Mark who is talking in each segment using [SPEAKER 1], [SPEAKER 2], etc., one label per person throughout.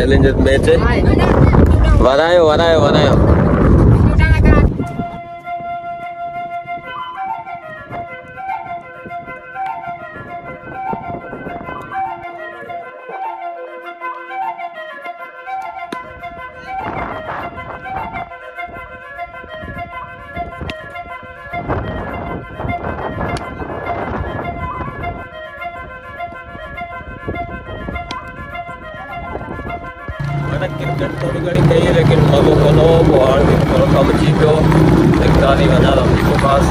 [SPEAKER 1] Challenger match है वरायो वरायो वरायो ಗಂಟಲುಗಳಿಗೆ नहीं लेकिन कबो कलो बुहार देखो कम चीजो निगरानी बना पास।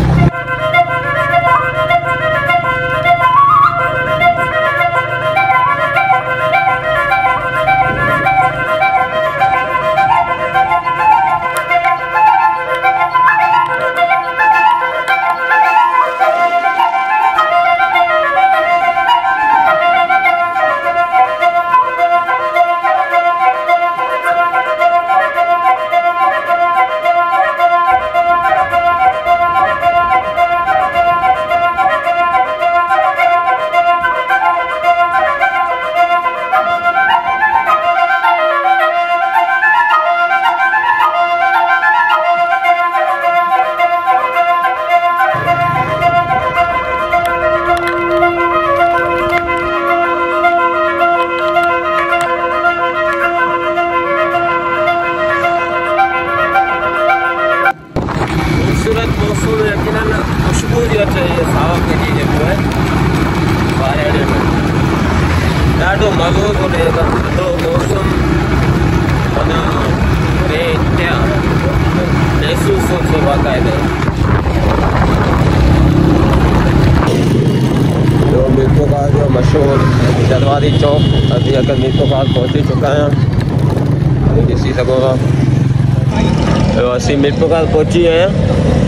[SPEAKER 1] ॾाढो मज़ो थो ॾिए थधो मौसम, माना बेइंतिहा महसूसु थो थिए बाक़ाइदे जो मीठो खास जो मशहूरु जलवारी चौक, अभी अगर मीठो खास पहुँची चुका आहियाँ ॾिसी सघो था असीं मीठो खास पहुची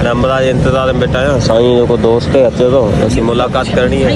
[SPEAKER 1] रमरा जे इंतज़ार में वेठा आहियाँ साईं जेको दोस्त अचे तो असीं मुलाक़ात करनी आहे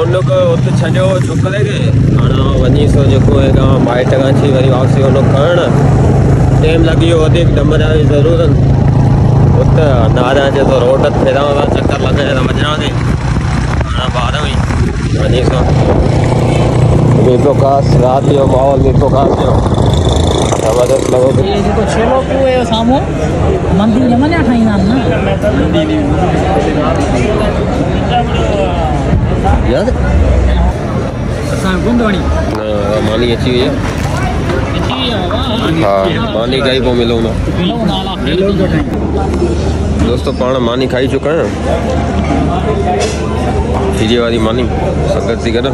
[SPEAKER 1] उनखे हुते छॾियो छोकिरे खे हाणे वञी सो जेको माइट खां अची वरी वापसी हुन खणणु टाइम लॻी वियो वधीक डमर जी ज़रूरत हुते नारा चए थो रोड फेरां चकर लॻाए त वञणा थी। हाणे ॿार वञी सो राति जो माहौल मीठो ख़ासि जो ज़बरदस्त लॻो पियो। जेको छेलो पियो हुयो साम्हूं मंदी ॼमनिया ठाहींदा आहिनि न? याद मानी अची हुई हा मानी खाई पो मिलो ना दोस्तों पाण मानी खाई चुका आहियूं खीजे वारी मानी संगत थी गॾु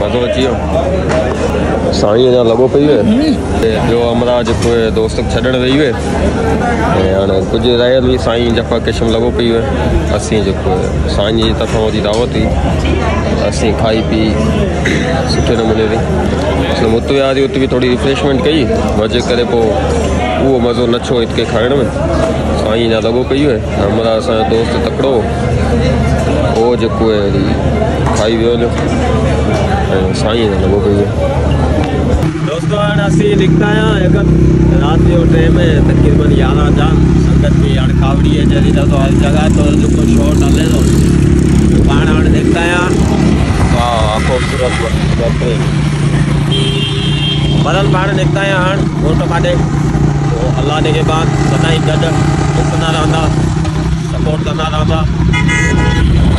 [SPEAKER 1] मज़ो अची वियो साईं अञा लॻो पई हुए ॿियो अमरा जेको दोस्त छॾणु वेही हुए ऐं हाणे कुझु रहियल हुई साईं जफ़ा किशम लॻो पई हुए असीं जेको साईं जी तरफ़ां वरी दावत हुई असीं खाई पी सुठे नमूने थी उते वियासीं उते बि थोरी रिफ्रेशमेंट कई मज़े करे पोइ मज़ो न छो हिते खाइण में साईं अञा लॻो पई हुए अमरा असांजो दोस्त तकिड़ो जेको आहे वरी खाई वियो हलियो ऐं साईं लॻो पई हुए दोस्तो हाणे असीं निकिता आहियाँ हिकु जो टाइम तक़रीबन यारहं जा संगत बि हाणे कावड़ी आहे जॾहिं त हर जॻह तो जेको शॉट हले थो पाण हाणे निकिता आहियाँ हा ख़ूबसूरत बदल पाण निकिता आहियाँ हाणे फ़ोटो काढे पोइ अलाह जे बाद सदाईं गॾु ॾिसंदा रहंदा सपोर्ट करना रहा था